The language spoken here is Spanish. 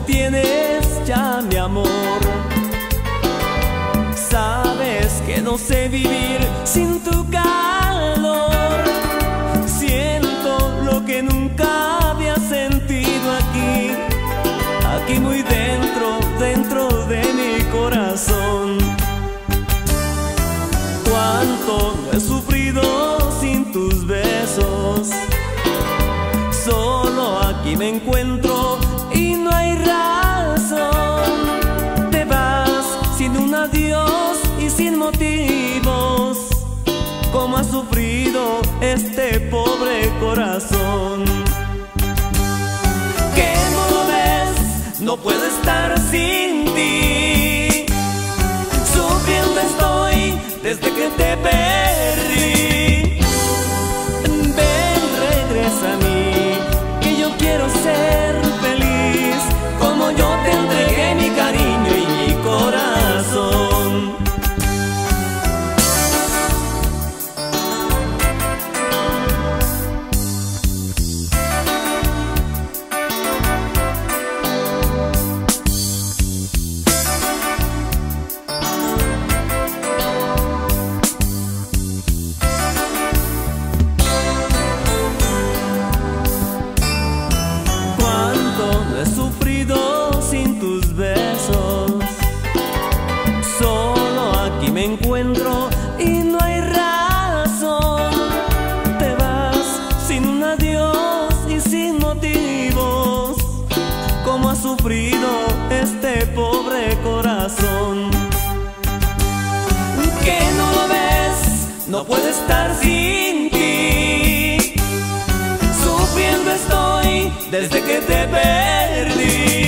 tienes ya, mi amor. Sabes que no sé vivir sin tu calor. Siento lo que nunca sufrido este pobre corazón. Que no ves, no puedo estar sin ti. Sufriendo estoy desde que te perdí. Tus besos. Solo aquí me encuentro y no hay razón. Te vas sin adiós y sin motivos. Como ha sufrido este pobre corazón. Que no lo ves, no puedo estar sin ti. Sufriendo estoy desde que te perdí.